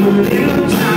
Deus.